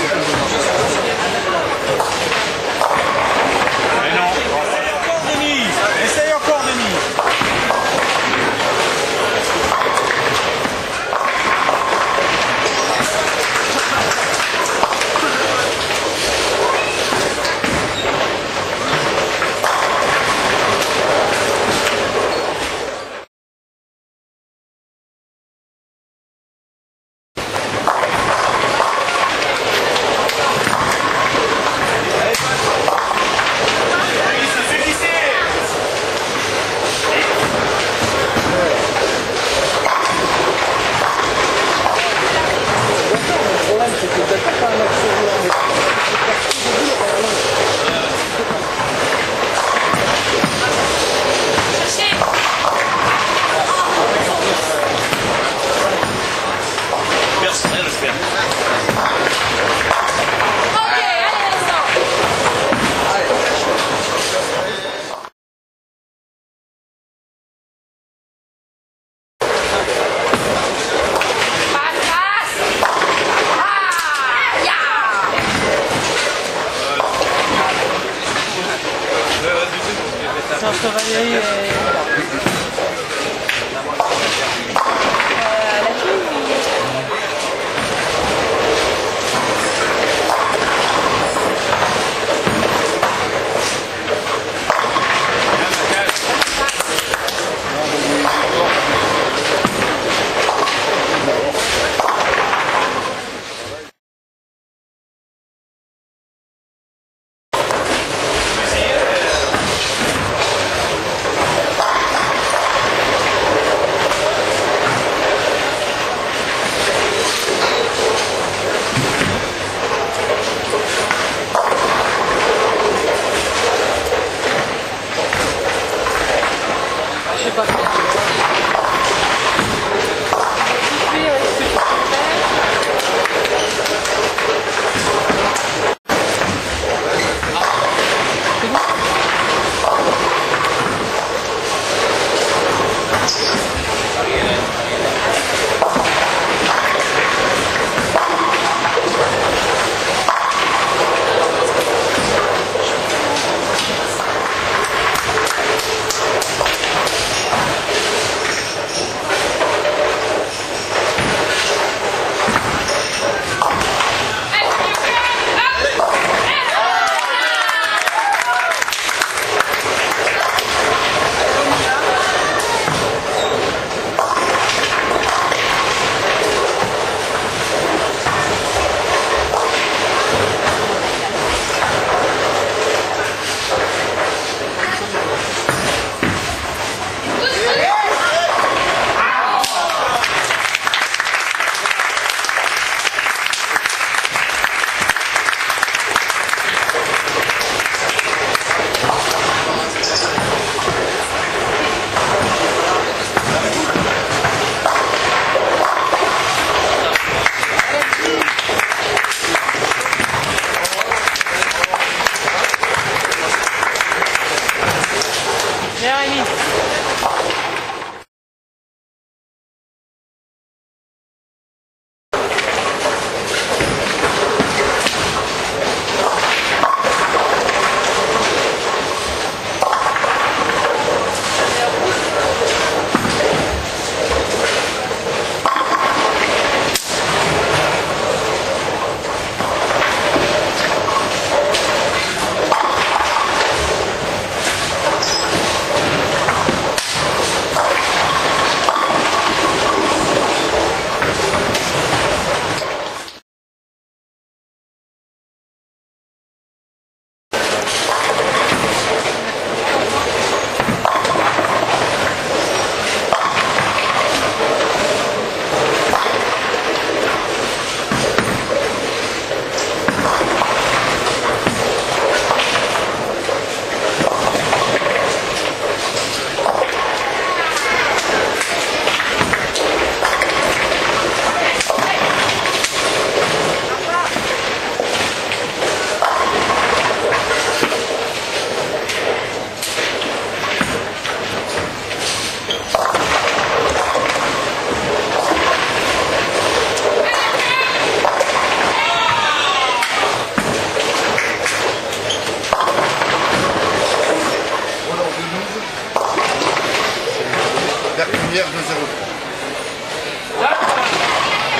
Yes. Oui, 出発です。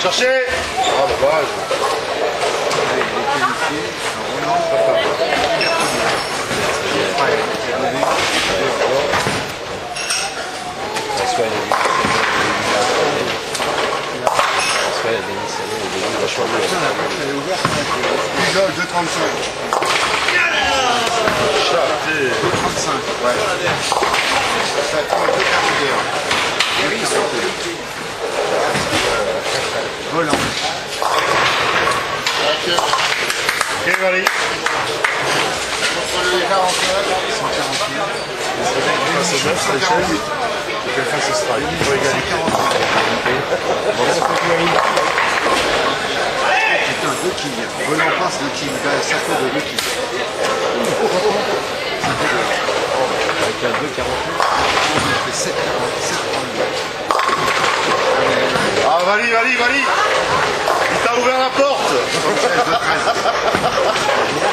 Cherchez. Oh la vache François, Pujol 2-35. Chaté 2-35. Ouais. Ça 2 Volant. Ok. Ok, Valérie. Contre les 49. 148. C'est neuf, c'est cher. Je vais faire Putain, deux kills. Volant passe, deux kills. Bah, Ça fait de deux kills. Avec un 2,49. Ça fait 7 Ah, Valérie, Valérie, Valérie Il t'a ouvert la porte 76 de 13.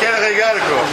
Quel régal, quoi